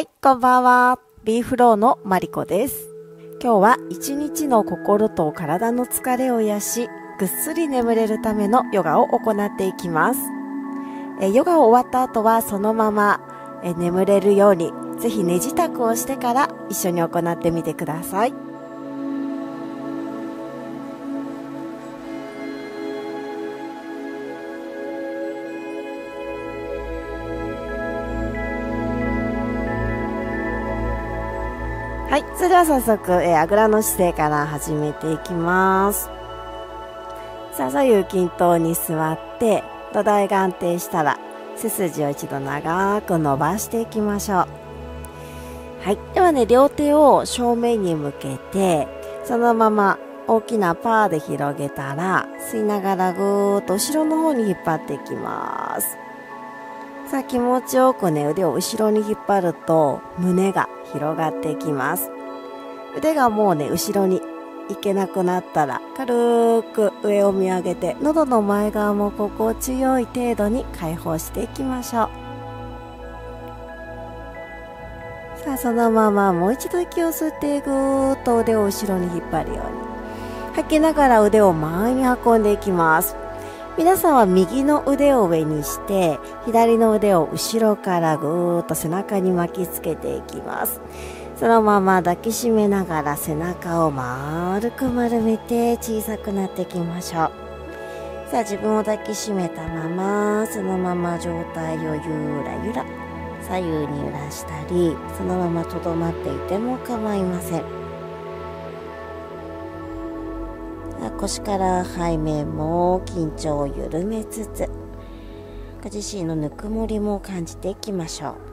はい、こんばんは。ビーフローのマリコです。今日は一日の心と体の疲れを癒し、ぐっすり眠れるためのヨガを行っていきます。えヨガを終わった後はそのままえ眠れるように、ぜひ寝支度をしてから一緒に行ってみてください。それでは早速、えーあぐらの姿勢から始めていきます。さあ、左右均等に座って、土台が安定したら、背筋を一度長く伸ばしていきましょう。はい。ではね、両手を正面に向けて、そのまま大きなパーで広げたら、吸いながらぐーっと後ろの方に引っ張っていきます。さあ気持ちよくね、腕を後ろに引っ張ると胸が広がっていきます。腕がもうね、後ろに行けなくなったら軽く上を見上げて喉の前側も心地よい程度に解放していきましょう。さあそのままもう一度息を吸ってぐーっと腕を後ろに引っ張るように吐きながら腕を前に運んでいきます。皆さんは右の腕を上にして左の腕を後ろからぐーっと背中に巻きつけていきますそのまま抱きしめながら背中を丸く丸めて小さくなっていきましょう。さあ自分を抱きしめたままそのまま上体をゆらゆら左右に揺らしたりそのままとどまっていても構いません。腰から背面も緊張を緩めつつご自身のぬくもりも感じていきましょう。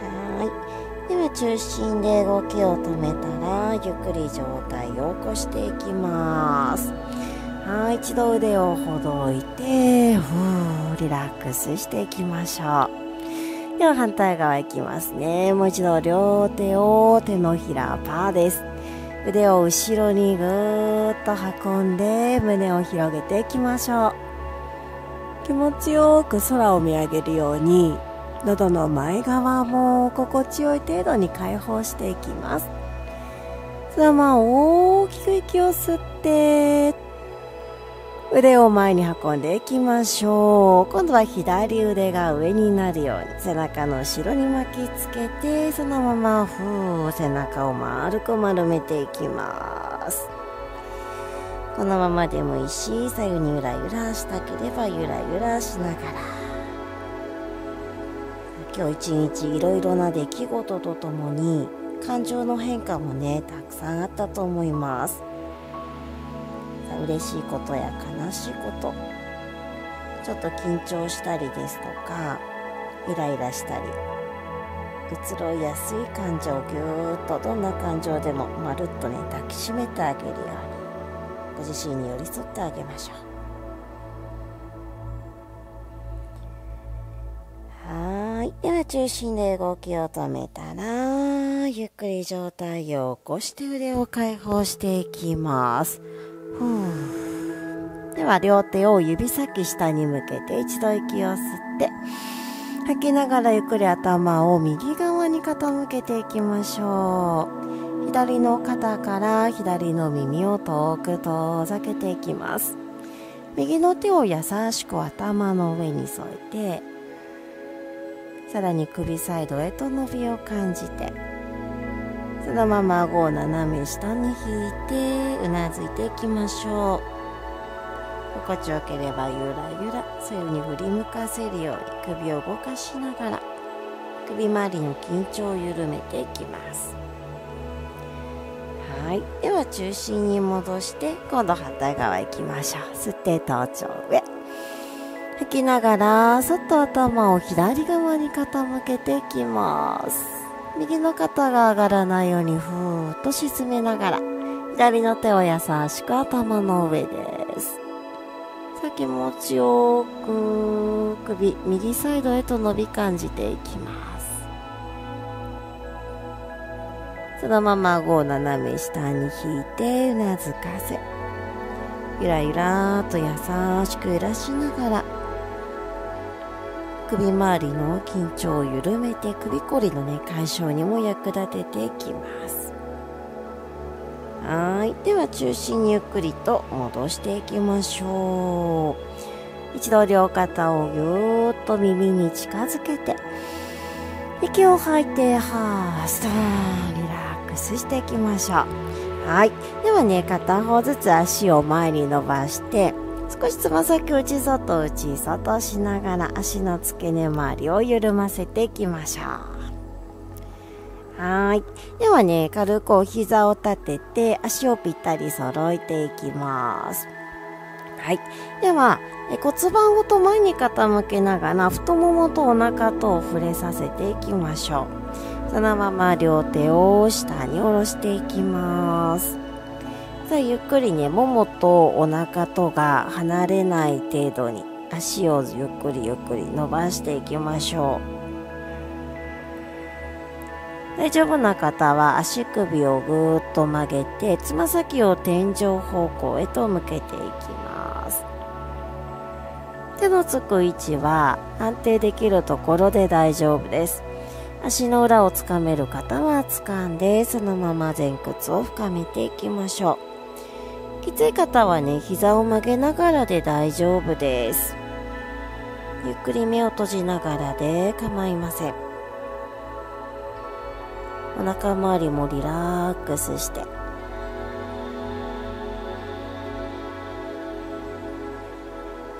はいでは中心で動きを止めたらゆっくり上体を起こしていきますはい一度腕をほどいてふリラックスしていきましょうでは反対側いきますね。もう一度両手を手のひらパーです。腕を後ろにぐーっと運んで胸を広げていきましょう。気持ちよく空を見上げるように喉の前側も心地よい程度に解放していきます。そのまま大きく息を吸って腕を前に運んでいきましょう。今度は左腕が上になるように背中の後ろに巻きつけてそのままふー背中を丸く丸めていきます。このままでもいいし左右にゆらゆらしたければゆらゆらしながら。今日一日いろいろな出来事とともに感情の変化もねたくさんあったと思います。嬉しいことや悲しいことちょっと緊張したりですとかイライラしたり移ろいやすい感情をぎゅーっとどんな感情でもまるっとね抱きしめてあげるようにご自身に寄り添ってあげましょう。中心で動きを止めたらゆっくり上体を起こして腕を解放していきます。では両手を指先下に向けて一度息を吸って吐きながらゆっくり頭を右側に傾けていきましょう。左の肩から左の耳を遠く遠ざけていきます。右の手を優しく頭の上に添えてさらに首サイドへと伸びを感じてそのまま顎を斜め下に引いてうなずいていきましょう。心地よければゆらゆら左右に振り向かせるように首を動かしながら首周りの緊張を緩めていきます。はい。では中心に戻して今度反対側行きましょう。吸って頭頂上。吐きながらそっと頭を左側に傾けていきます。右の肩が上がらないようにふーっと沈めながら左の手を優しく頭の上です。さあ気持ちよく首右サイドへと伸び感じていきます。そのまま顎を斜め下に引いてうなずかせ。ゆらゆらと優しく揺らしながら首周りの緊張を緩めて首こりのね解消にも役立てていきます。はい。では中心にゆっくりと戻していきましょう。一度両肩をぎゅーっと耳に近づけて息を吐いてはーストーリラックスしていきましょう。はい。ではね片方ずつ足を前に伸ばして少しつま先内外内外しながら足の付け根周りを緩ませていきましょう。はい。ではね軽くお膝を立てて足をぴったり揃えていきます。はい。では骨盤ごと前に傾けながら太ももとお腹とを触れさせていきましょう。そのまま両手を下に下ろしていきます。さあゆっくりねももとお腹とが離れない程度に足をゆっくりゆっくり伸ばしていきましょう。大丈夫な方は足首をぐーっと曲げてつま先を天井方向へと向けていきます。手のつく位置は安定できるところで大丈夫です。足の裏をつかめる方は掴んでそのまま前屈を深めていきましょう。きつい方はね、膝を曲げながらで大丈夫です。ゆっくり目を閉じながらで構いません。お腹周りもリラックスして。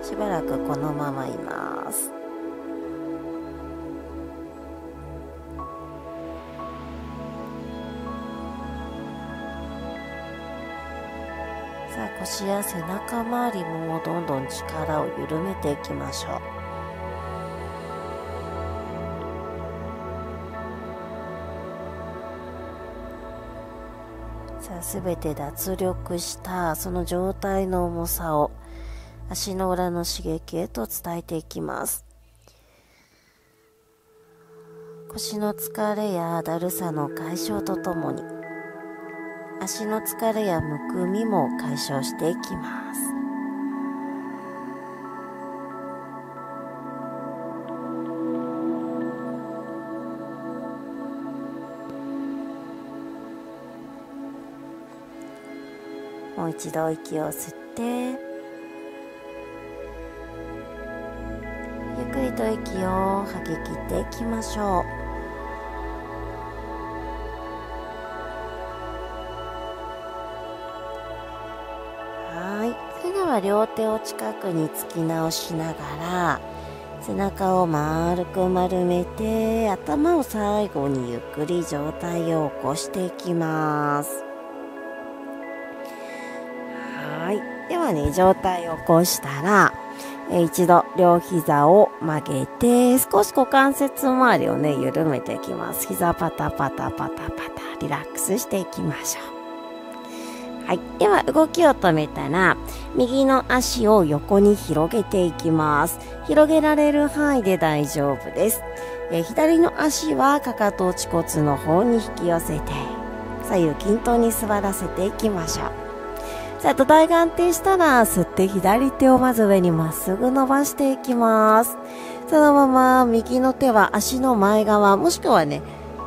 しばらくこのままいます。腰や背中周りもどんどん力を緩めていきましょう。さあ全て脱力したその状態の重さを足の裏の刺激へと伝えていきます。腰の疲れやだるさの解消とともに足の疲れやむくみも解消していきます。もう一度息を吸ってゆっくりと息を吐き切っていきましょう。は両手を近くにつき直しながら背中を丸く丸めて頭を最後にゆっくり上体を起こしていきます。はい。ではね上体を起こしたらえ一度両膝を曲げて少し股関節周りをね緩めていきます。膝パタパタパタパタリラックスしていきましょう。はい。では、動きを止めたら、右の足を横に広げていきます。広げられる範囲で大丈夫です。え左の足はかかと恥骨の方に引き寄せて、左右均等に座らせていきましょう。さあ、土台が安定したら、吸って左手をまず上にまっすぐ伸ばしていきます。そのまま、右の手は足の前側、もしくはね、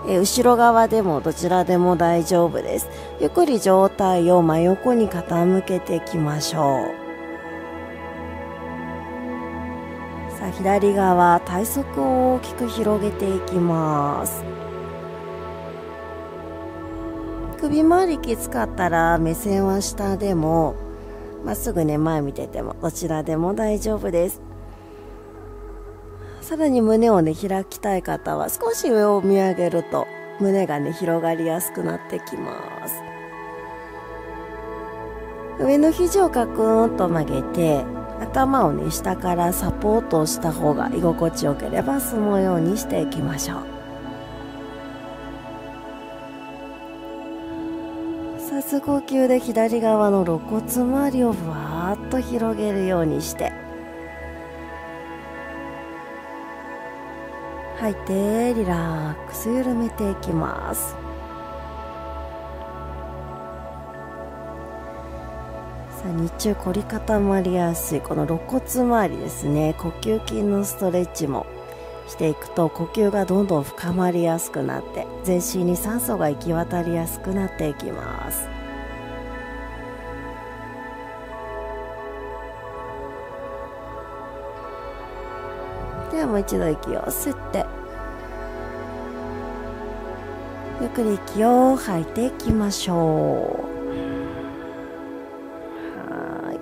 え後ろ側でもどちらでも大丈夫です。ゆっくり上体を真横に傾けていきましょう。さあ、左側、体側を大きく広げていきます。首周りきつかったら目線は下でも、まっすぐね、前見ててもどちらでも大丈夫です。さらに胸をね開きたい方は少し上を見上げると胸がね広がりやすくなってきます。上の肘をカクンと曲げて頭をね下からサポートした方が居心地よければそのようにしていきましょう。さあ呼吸で左側の肋骨周りをふわーっと広げるようにして吐いてリラックス緩めていきます。さあ日中凝り固まりやすいこの肋骨周りですね。呼吸筋のストレッチもしていくと呼吸がどんどん深まりやすくなって全身に酸素が行き渡りやすくなっていきます。もう一度息を吸って。ゆっくり息を吐いていきましょう。は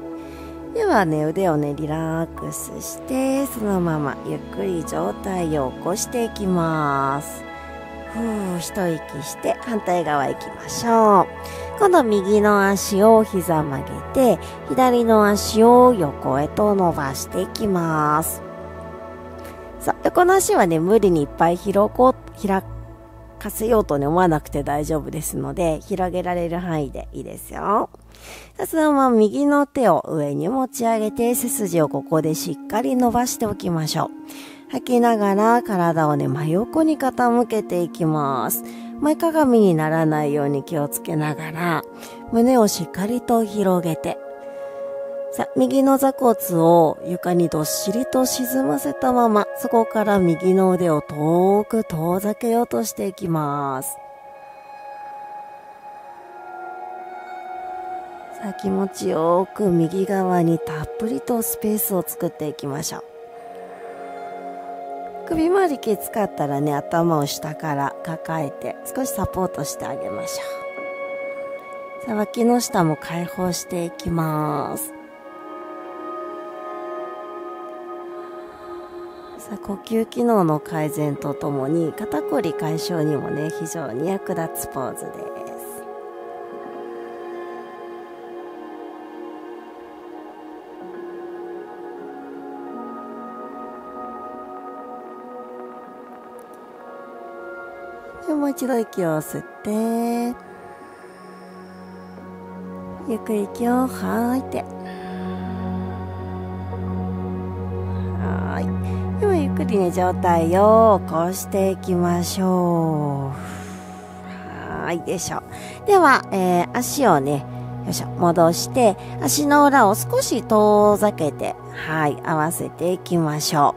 い。ではね腕をねリラックスしてそのままゆっくり上体を起こしていきます。ふう一息して反対側行きましょう。今度右の足を膝曲げて左の足を横へと伸ばしていきます。さあ横の足はね無理にいっぱい広こう開かせようとね思わなくて大丈夫ですので広げられる範囲でいいですよそのまま右の手を上に持ち上げて背筋をここでしっかり伸ばしておきましょう。吐きながら体をね、真横に傾けていきます。前かがみにならないように気をつけながら、胸をしっかりと広げて、さあ右の座骨を床にどっしりと沈ませたまま、そこから右の腕を遠く遠ざけようとしていきます。さあ気持ちよく右側にたっぷりとスペースを作っていきましょう。首周りきつかったらね頭を下から抱えて少しサポートしてあげましょう。さあ脇の下も解放していきます。さあ呼吸機能の改善とともに肩こり解消にもね非常に役立つポーズです。でもう一度息を吸ってゆっくり息を吐いて。はいではゆっくりね状態を起こしていきましょう。はいでしょ。では、えー、足をねよいしょ戻して足の裏を少し遠ざけてはい合わせていきましょ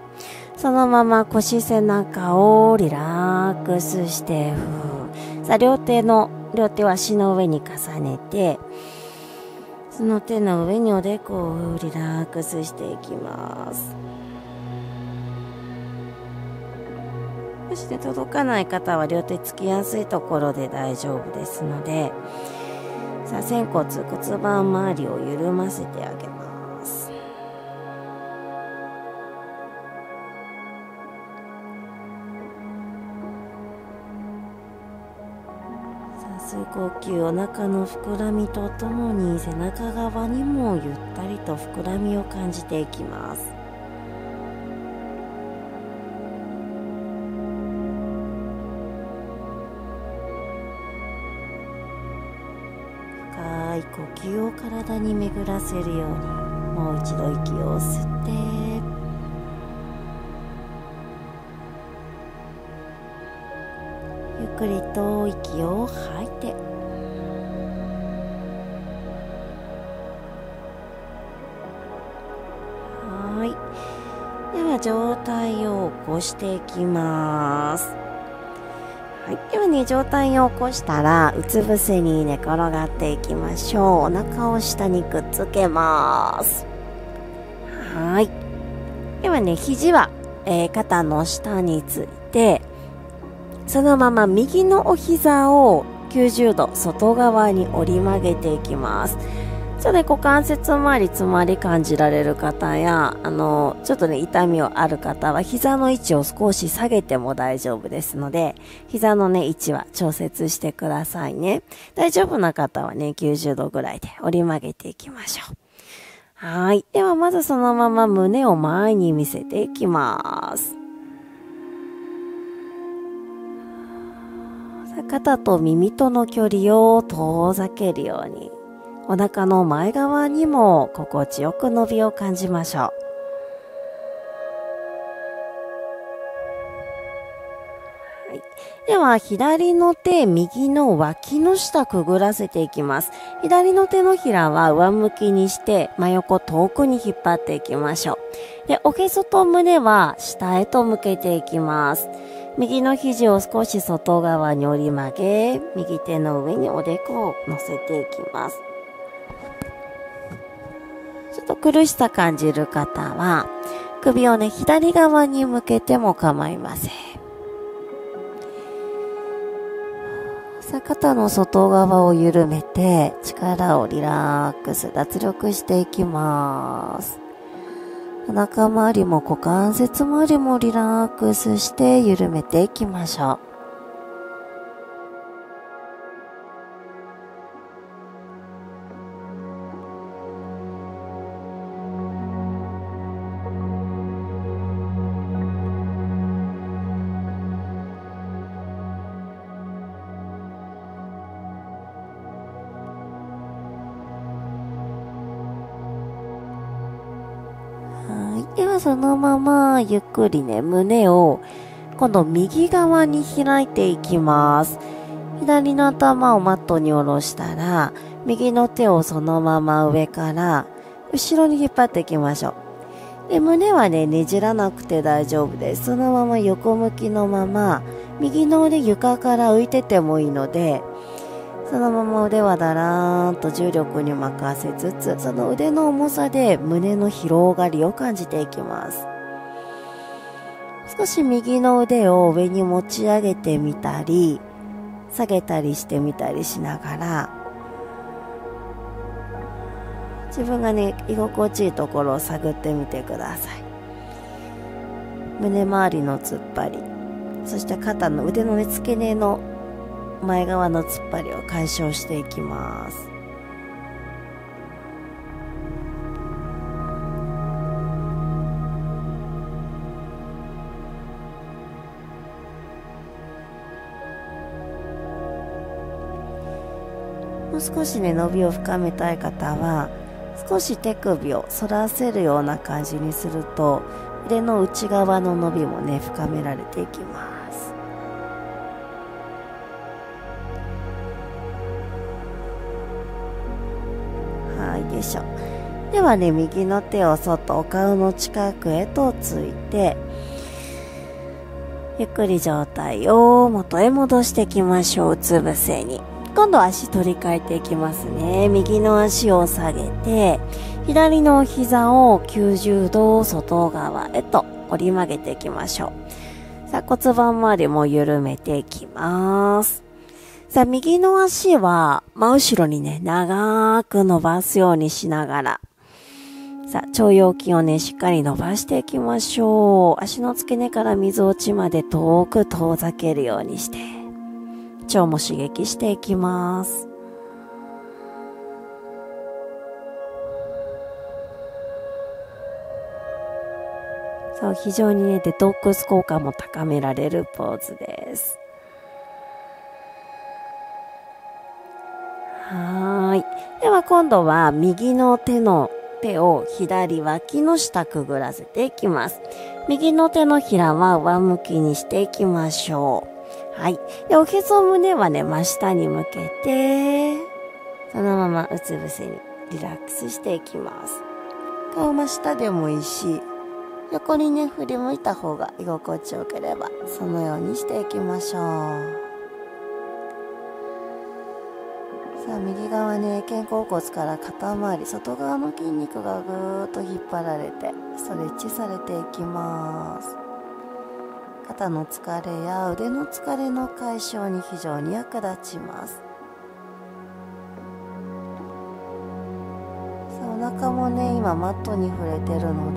う。そのまま腰背中をリラックスして、ふさあ、両手の、両手は足の上に重ねて、その手の上におでこをリラックスしていきます。そして届かない方は両手つきやすいところで大丈夫ですので、さあ、仙骨、骨盤周りを緩ませてあげます。吸呼吸お腹の膨らみとともに背中側にもゆったりと膨らみを感じていきますを体に巡らせるようにもう一度息を吸って。ゆっくりと息を吐いて。はい。では上体を起こしていきます。はい、ではね上体を起こしたらうつ伏せに寝転がっていきましょう。お腹を下にくっつけます。はい。ではね肘は、えー、肩の下についてそのまま右のお膝を90度外側に折り曲げていきます。ちょっとね、股関節周り詰まり感じられる方や、あの、ちょっとね、痛みをある方は、膝の位置を少し下げても大丈夫ですので、膝のね、位置は調節してくださいね。大丈夫な方はね、90度ぐらいで折り曲げていきましょう。はい。では、まずそのまま胸を前に見せていきます。肩と耳との距離を遠ざけるように、お腹の前側にも心地よく伸びを感じましょう。では、左の手、右の脇の下くぐらせていきます。左の手のひらは上向きにして、真横遠くに引っ張っていきましょう。で、おへそと胸は下へと向けていきます。右の肘を少し外側に折り曲げ、右手の上におでこを乗せていきます。と苦しさ感じる方は、首をね、左側に向けても構いません。さあ、肩の外側を緩めて、力をリラックス、脱力していきます。お腹周りも股関節周りもリラックスして緩めていきましょう。ではそのままゆっくりね、胸を今度右側に開いていきます。左の頭をマットに下ろしたら、右の手をそのまま上から後ろに引っ張っていきましょう。で、胸はね、ねじらなくて大丈夫です。そのまま横向きのまま、右の腕床から浮いててもいいので、そのまま腕はだらーんと重力に任せつつ、その腕の重さで胸の広がりを感じていきます。少し右の腕を上に持ち上げてみたり、下げたりしてみたりしながら、自分がね、居心地いいところを探ってみてください。胸周りの突っ張り、そして肩の腕のね、付け根の前側の突っ張りを解消していきます。もう少しね伸びを深めたい方は少し手首を反らせるような感じにすると腕の内側の伸びもね深められていきます。ではね右の手を外お顔の近くへとついてゆっくり状態を元へ戻していきましょう。うつ伏せに。今度は足取り替えていきますね。右の足を下げて左の膝を90度外側へと折り曲げていきましょう。さあ骨盤周りも緩めていきます。さあ、右の足は真後ろにね、長く伸ばすようにしながら、さあ、腸腰筋をね、しっかり伸ばしていきましょう。足の付け根から水落ちまで遠く遠ざけるようにして、腸も刺激していきます。そう、非常にね、デトックス効果も高められるポーズです。はい。では今度は右の手の手を左脇の下くぐらせていきます。右の手のひらは上向きにしていきましょう。はい。で、おへそ胸はね、真下に向けて、そのままうつ伏せにリラックスしていきます。顔真下でもいいし、横にね、振り向いた方が居心地よければ、そのようにしていきましょう。さあ右側ね肩甲骨から肩周り外側の筋肉がぐーっと引っ張られてストレッチされていきます。肩の疲れや腕の疲れの解消に非常に役立ちます。さあお腹もね今マットに触れてるの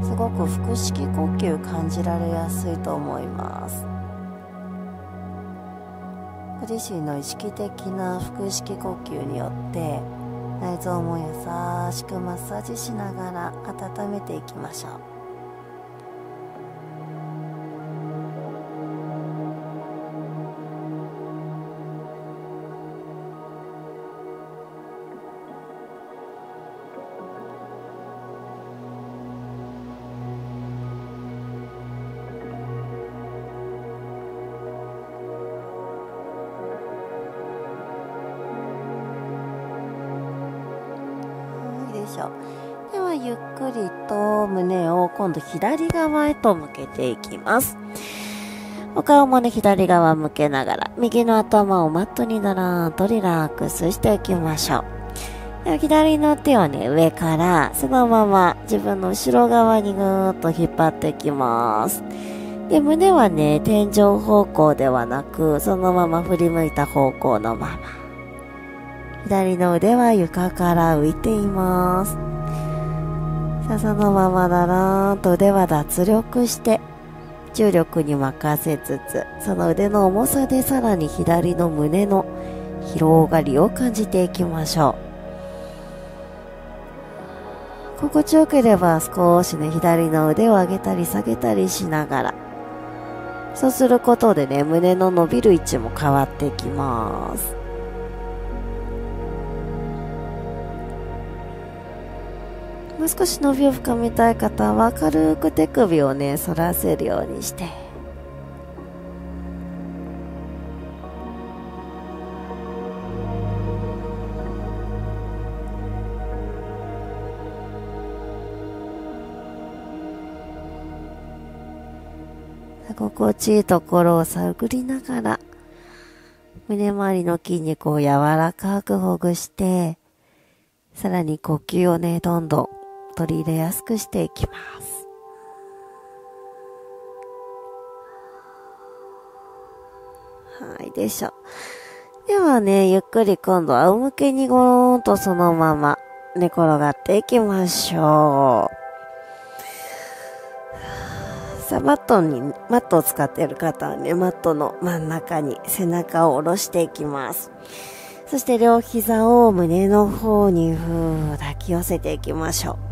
ですごく腹式呼吸感じられやすいと思います。ご自身の意識的な腹式呼吸によって内臓も優しくマッサージしながら温めていきましょう。側へと向けていきます。お顔もね、左側向けながら、右の頭をマットにだらーんとリラックスしていきましょう。左の手をね、上から、そのまま自分の後ろ側にぐーっと引っ張っていきます。で、胸はね、天井方向ではなく、そのまま振り向いた方向のまま。左の腕は床から浮いています。さ、そのままだらーんと腕は脱力して、重力に任せつつ、その腕の重さでさらに左の胸の広がりを感じていきましょう。心地よければ少しね、左の腕を上げたり下げたりしながら、そうすることでね、胸の伸びる位置も変わってきます。もう少し伸びを深めたい方は軽く手首をね反らせるようにして。心地いいところを探りながら胸周りの筋肉を柔らかくほぐしてさらに呼吸をねどんどん取り入れやすくしていきます。はい、でしょ。ではね、ゆっくり今度は仰向けにゴローンとそのまま寝転がっていきましょう。さあ、マットに、マットを使っている方はね、マットの真ん中に背中を下ろしていきます。そして両膝を胸の方にふー抱き寄せていきましょう。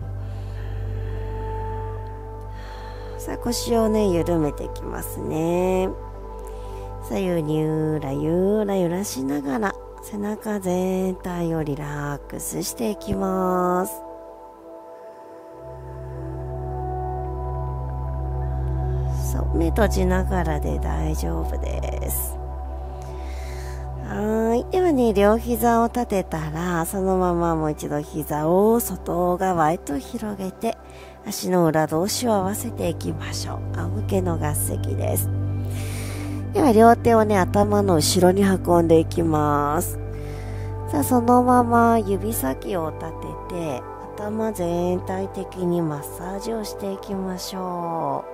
さあ腰をね緩めていきますね。左右にゆらゆら揺らしながら背中全体をリラックスしていきます。そう目閉じながらで大丈夫です。はい。ではね、両膝を立てたら、そのままもう一度膝を外側へと広げて、足の裏同士を合わせていきましょう。仰向けの合席です。では両手をね、頭の後ろに運んでいきます。さあ、そのまま指先を立てて、頭全体的にマッサージをしていきましょ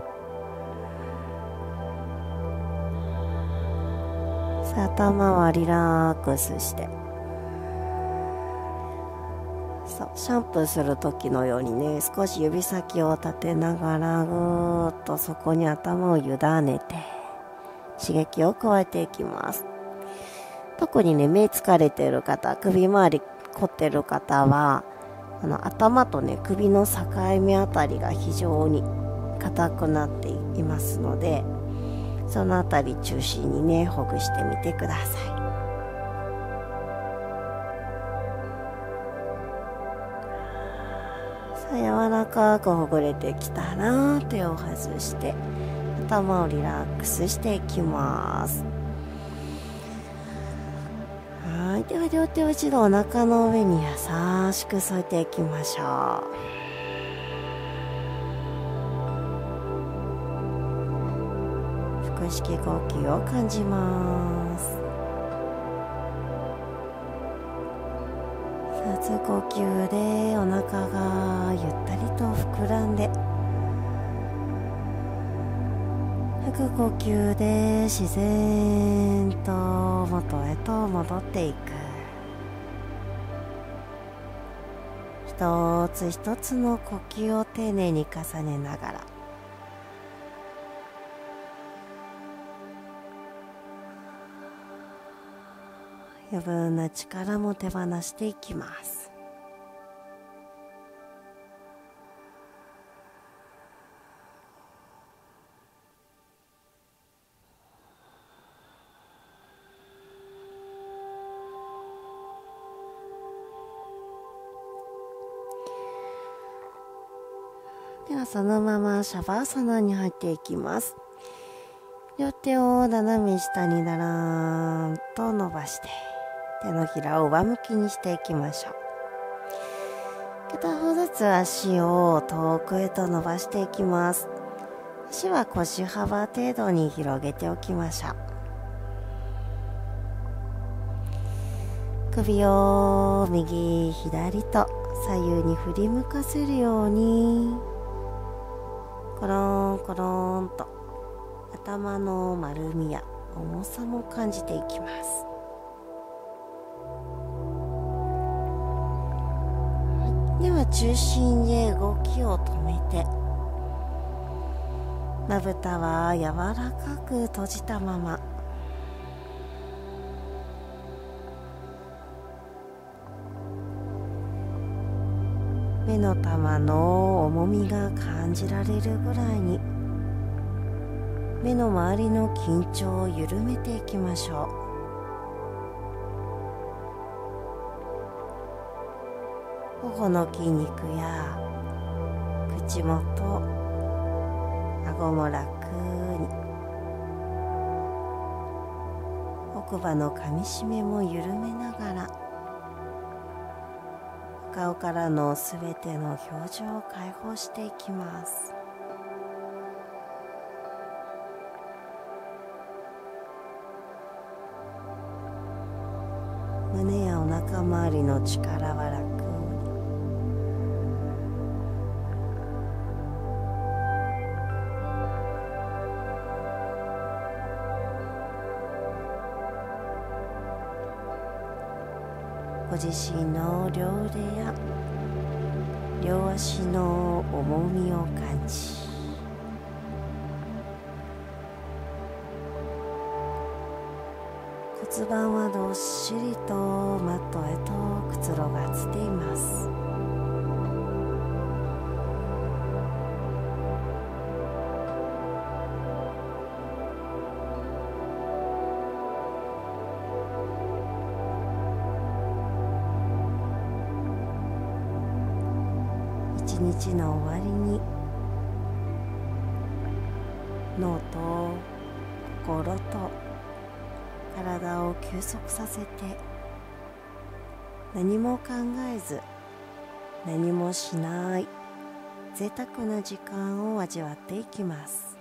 う。さあ、頭はリラックスして。そうシャンプーする時のようにね少し指先を立てながらぐーっとそこに頭を委ねて刺激を加えていきます。特にね目疲れてる方首周り凝ってる方はあの頭とね首の境目あたりが非常に硬くなっていますのでその辺り中心にねほぐしてみてください。柔らかくほぐれてきたら手を外して頭をリラックスしていきます。はいでは両手を一度お腹の上に優しく添えていきましょう。腹式呼吸を感じます。呼吸でお腹がゆったりと膨らんで。吐く呼吸で自然と元へと戻っていく。一つ一つの呼吸を丁寧に重ねながら。余分な力も手放していきます。ではそのままシャバーサナに入っていきます。両手を斜め下にだらーんと伸ばして。手のひらを上向きにしていきましょう。片方ずつ足を遠くへと伸ばしていきます。足は腰幅程度に広げておきましょう。首を右左と左右に振り向かせるように。コロンコロンと頭の丸みや重さも感じていきます。中心で動きを止めて。まぶたは柔らかく閉じたまま。目の玉の重みが感じられるぐらいに。目の周りの緊張を緩めていきましょう。頬の筋肉や口元顎も楽に。奥歯のかみしめも緩めながら顔からのすべての表情を解放していきます。胸やお腹周りの力は楽。ご自身の両腕や両足の重みを感じ。骨盤はどっしりとマットへとくつろがっています。せて。何も考えず何もしない。贅沢な時間を味わっていきます。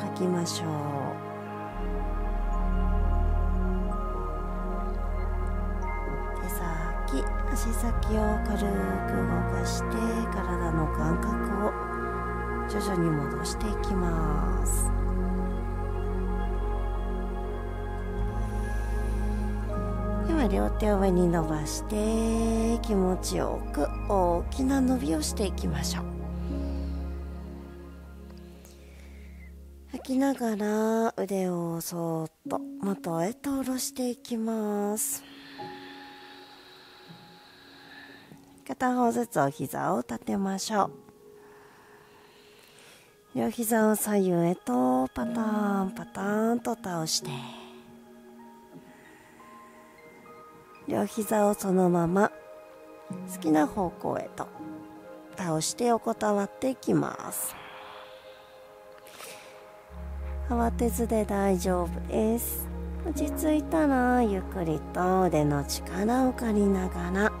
吐きましょう。手先足先を軽く動かして体の感覚を徐々に戻していきます。では両手を上に伸ばして気持ちよく大きな伸びをしていきましょう。きながら腕をそーっと元へと下ろしていきます。片方ずつお膝を立てましょう。両膝を左右へとパターンパターンと倒して。両膝をそのまま好きな方向へと倒して横たわっていきます。慌てずで大丈夫です。落ち着いたらゆっくりと。腕の力を借りながら。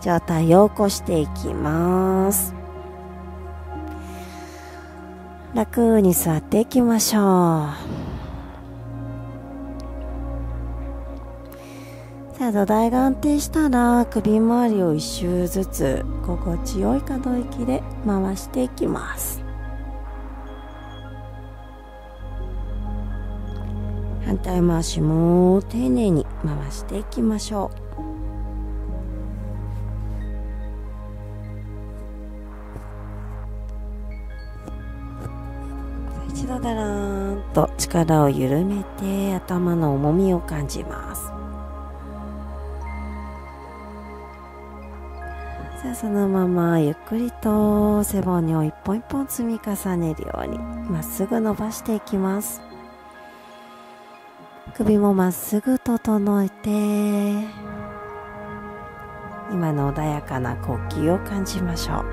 上体を起こしていきます。楽に座っていきましょう。さあ土台が安定したら首周りを一周ずつ心地よい可動域で回していきます。反対回しも丁寧に回していきましょう。一度だらーんと力を緩めて頭の重みを感じます。さあそのままゆっくりと背骨を一本一本積み重ねるようにまっすぐ伸ばしていきます。首もまっすぐ整えて今の穏やかな呼吸を感じましょう。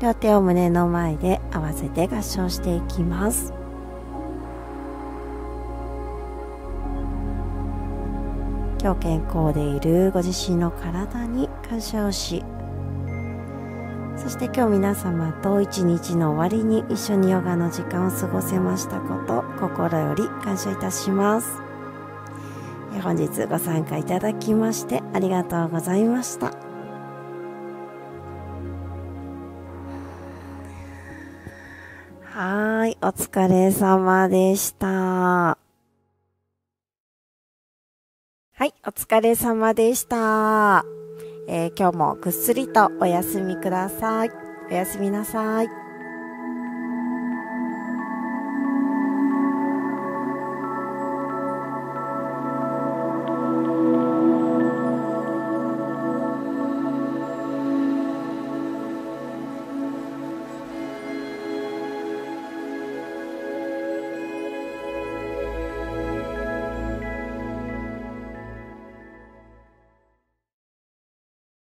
両手を胸の前で合わせて合掌していきます。今日健康でいるご自身の体に感謝をしそして今日皆様と一日の終わりに一緒にヨガの時間を過ごせましたこと心より感謝いたします。本日ご参加いただきましてありがとうございました。はいお疲れ様でした。はい、お疲れ様でした。えー、今日もぐっすりとお休みください。おやすみなさい。